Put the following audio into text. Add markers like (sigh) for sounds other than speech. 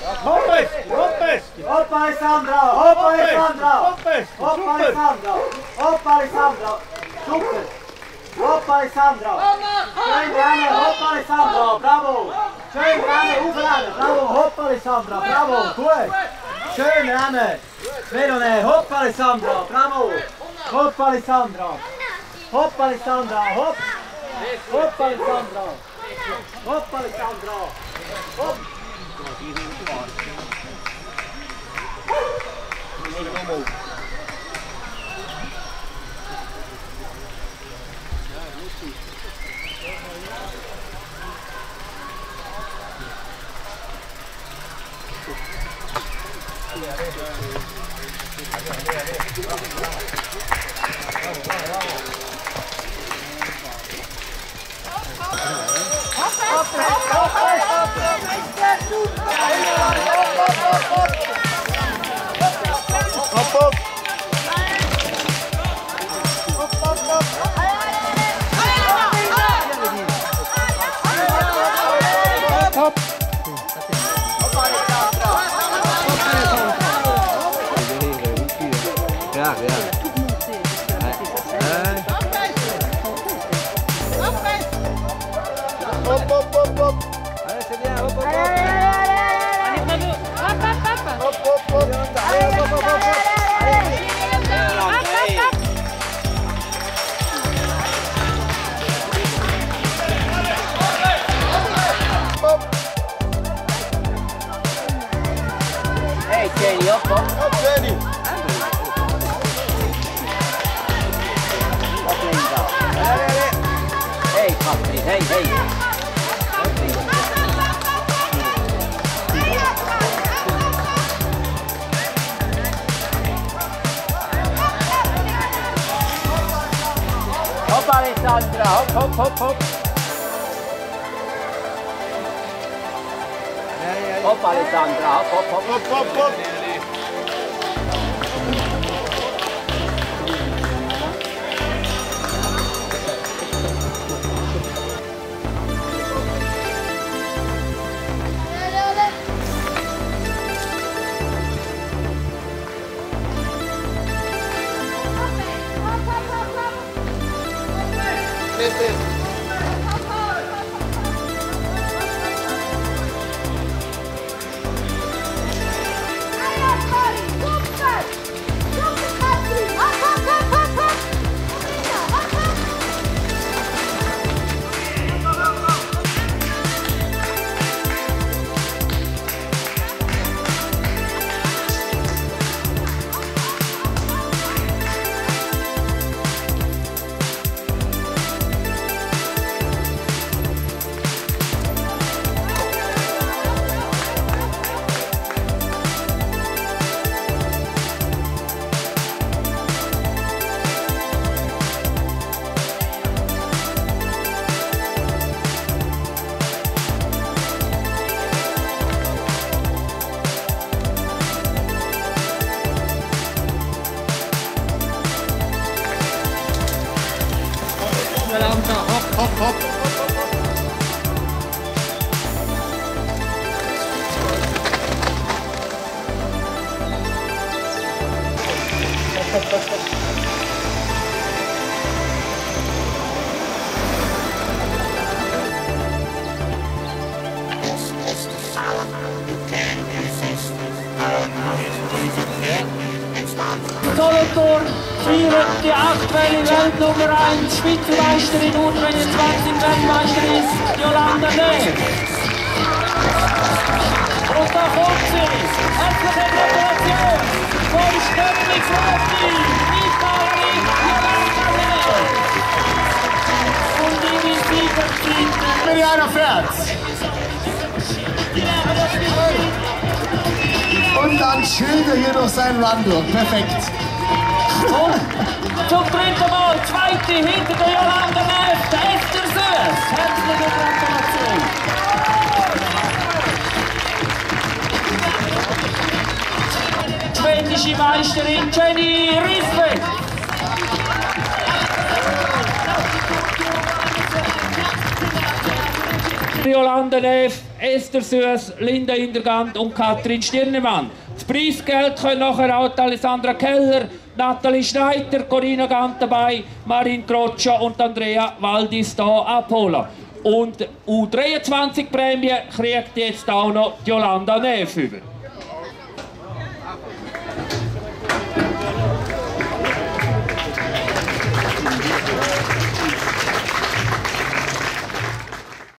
Hop Alessandra! hop pesti! Hop Alessandro, hop Alessandro! Hop pesti, hop Alessandro! Hop bravo! Čo im bravo, hop Alessandro, bravo, tu je! Čo im bravo! Hop Alessandro! Hop Alessandro, hop! Hoppa Alessandro! Hoppa Alessandro! Hopp! Allez, allez, Yep, I'm ready. Hey, company, hey, hey. Hop, Alessandra, hop, hop, hop, hop. Hop, Alessandra, hop, hop, hop. Hop, hop, hop. です。hop, (laughs) hop. Feiert die aktuelle Weltnummer 1 Spitzenmeisterin U23 Weltmeisterin Jolanda Ney. Und da kommt sie. Herzliche Gratulation vom Stöckli-Grotti, Italien, Jolanda Ney. Und ihre Siegerzeit. Mariana fährt. Und dann schildert hier noch sein Run. Perfekt. Und zum dritten Mal, zweite hinter der Jolanda der Esther Süß. Herzliche Gratulation. Schwedische Meisterin Jenny Riesbeck. Jolanda Neff, Esther Süß, Linda Indergant und Katrin Stirnemann. Das Preisgeld können nachher auch Alessandra Keller, Nathalie Schneider, Corinna Gantenbei, Marin Croccia und Andrea Waldis hier abholen. Und U23-Prämie kriegt jetzt auch noch Jolanda Neff über.